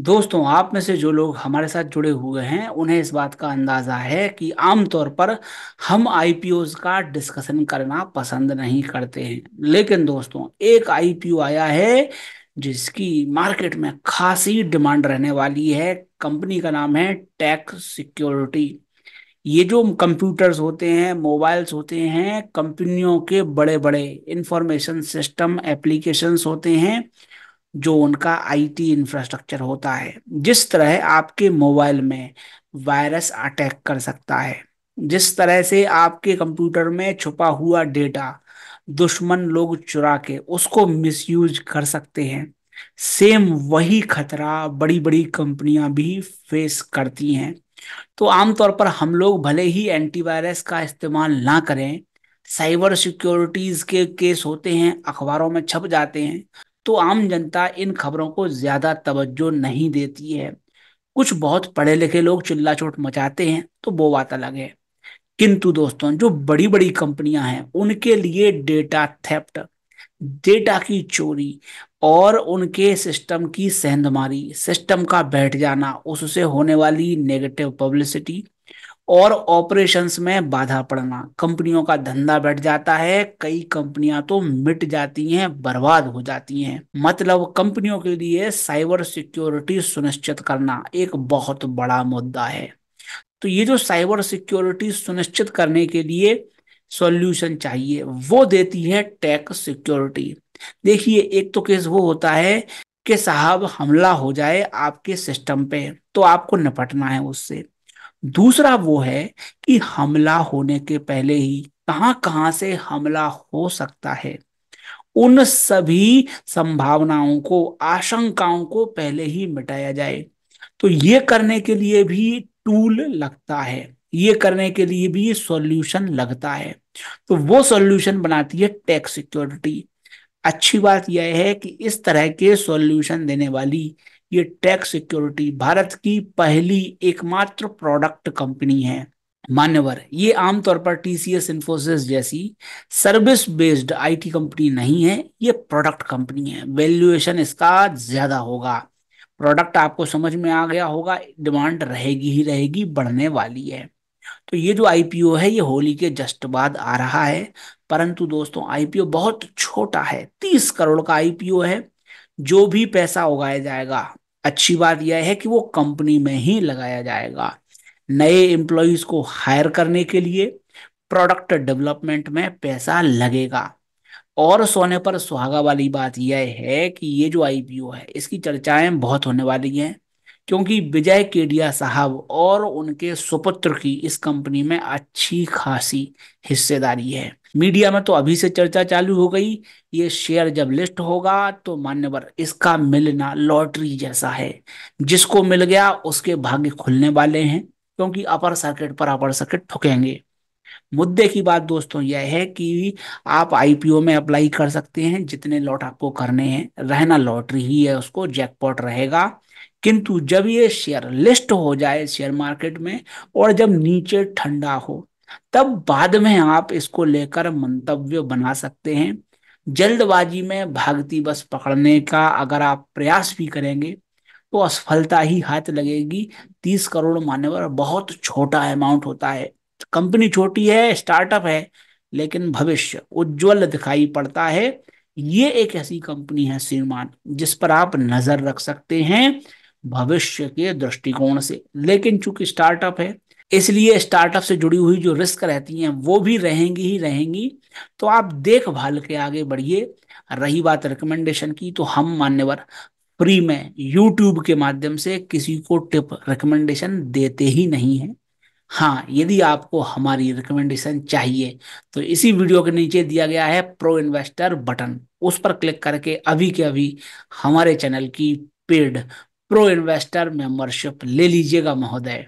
दोस्तों, आप में से जो लोग हमारे साथ जुड़े हुए हैं, उन्हें इस बात का अंदाज़ा है कि आमतौर पर हम आईपीओज का डिस्कशन करना पसंद नहीं करते हैं। लेकिन दोस्तों, एक आईपीओ आया है, जिसकी मार्केट में खासी डिमांड रहने वाली है। कंपनी का नाम है टेक सिक्योरिटी ये जो कंप्यूटर्स होते हैं मोबाइल्स होते हैं कंपनियों के बड़े बड़े इंफॉर्मेशन सिस्टम एप्लीकेशंस होते हैं। जो उनका आईटी इंफ्रास्ट्रक्चर होता है, जिस तरह आपके मोबाइल में वायरस अटैक कर सकता है, जिस तरह से आपके कंप्यूटर में छुपा हुआ डेटा दुश्मन लोग चुरा के उसको मिसयूज कर सकते हैं सेम वही खतरा बड़ी बड़ी कंपनियाँ भी फेस करती हैं। तो आमतौर पर हम लोग भले ही एंटीवायरस का इस्तेमाल ना करें साइबर सिक्योरिटीज के केस होते हैं, अखबारों में छप जाते हैं तो आम जनता इन खबरों को ज़्यादा तवज्जो नहीं देती है। कुछ बहुत पढ़े लिखे लोग चिल्ला चोट मचाते हैं तो वो बात अलग है। किंतु दोस्तों, जो बड़ी बड़ी कंपनियाँ हैं, उनके लिए डेटा थेप्ट डेटा की चोरी और उनके सिस्टम की सेंधमारी, सिस्टम का बैठ जाना, उससे होने वाली नेगेटिव पब्लिसिटी और ऑपरेशंस में बाधा पड़ना। कंपनियों का धंधा बैठ जाता है, कई कंपनियाँ तो मिट जाती हैं, बर्बाद हो जाती हैं। मतलब कंपनियों के लिए साइबर सिक्योरिटी सुनिश्चित करना एक बहुत बड़ा मुद्दा है। तो ये जो साइबर सिक्योरिटी सुनिश्चित करने के लिए सॉल्यूशन चाहिए, वो देती है टेक सिक्योरिटी देखिए, एक तो केस वो होता है कि साहब हमला हो जाए आपके सिस्टम पे तो आपको निपटना है उससे। दूसरा वो है कि हमला होने के पहले ही कहाँ कहाँ से हमला हो सकता है। उन सभी संभावनाओं को, आशंकाओं को पहले ही मिटाया जाए। तो ये करने के लिए भी टूल लगता है। ये करने के लिए भी सॉल्यूशन लगता है। तो वो सॉल्यूशन बनाती है टैक्स सिक्योरिटी। अच्छी बात यह है कि इस तरह के सॉल्यूशन देने वाली ये टैक्स सिक्योरिटी भारत की पहली एकमात्र प्रोडक्ट कंपनी है। मान्यवर, ये आमतौर पर टीसीएस इन्फोसिस जैसी सर्विस बेस्ड आईटी कंपनी नहीं है, ये प्रोडक्ट कंपनी है। वैल्यूएशन इसका ज़्यादा होगा। प्रोडक्ट आपको समझ में आ गया होगा डिमांड रहेगी ही रहेगी, बढ़ने वाली है। तो ये जो आईपीओ है, ये होली के जस्ट बाद आ रहा है। परंतु दोस्तों आईपीओ बहुत छोटा है। तीस करोड़ का आईपीओ है, जो भी पैसा उगाया जाएगा अच्छी बात यह है कि वो कंपनी में ही लगाया जाएगा। नए एम्प्लॉयज़ को हायर करने के लिए प्रोडक्ट डेवलपमेंट में पैसा लगेगा। और सोने पर सुहागा वाली बात यह है कि ये जो आईपीओ है, इसकी चर्चाएँ बहुत होने वाली हैं, क्योंकि विजय केडिया साहब और उनके सुपुत्र की इस कंपनी में अच्छी खासी हिस्सेदारी है। मीडिया में तो अभी से चर्चा चालू हो गई। ये शेयर जब लिस्ट होगा तो मान्यवर इसका मिलना लॉटरी जैसा है। जिसको मिल गया उसके भाग्य खुलने वाले हैं, क्योंकि अपर सर्किट पर अपर सर्किट ठुकेंगे मुद्दे की बात दोस्तों यह है कि आप आईपीओ में अप्लाई कर सकते हैं, जितने लॉट आपको करने हैं, रहना लॉटरी ही है उसको, जैकपॉट रहेगा। किंतु जब ये शेयर लिस्ट हो जाए शेयर मार्केट में, और जब नीचे ठंडा हो तब बाद में आप इसको लेकर मंतव्य बना सकते हैं। जल्दबाजी में भागती बस पकड़ने का अगर आप प्रयास भी करेंगे तो असफलता ही हाथ लगेगी। तीस करोड़ मान्यवर बहुत छोटा अमाउंट होता है। कंपनी छोटी है स्टार्टअप है, लेकिन भविष्य उज्जवल दिखाई पड़ता है। ये एक ऐसी कंपनी है श्रीमान, जिस पर आप नज़र रख सकते हैं भविष्य के दृष्टिकोण से। लेकिन चूँकि स्टार्टअप है इसलिए स्टार्टअप से जुड़ी हुई जो रिस्क रहती हैं, वो भी रहेंगी ही रहेंगी। तो आप देखभाल के आगे बढ़िए। रही बात रिकमेंडेशन की तो हम मान्यवर फ्री में यूट्यूब के माध्यम से किसी को टिप रिकमेंडेशन देते ही नहीं है। हाँ यदि आपको हमारी रिकमेंडेशन चाहिए तो इसी वीडियो के नीचे दिया गया है प्रो इन्वेस्टर बटन उस पर क्लिक करके अभी के अभी हमारे चैनल की पेड प्रो इन्वेस्टर मेंबरशिप ले लीजिएगा महोदय।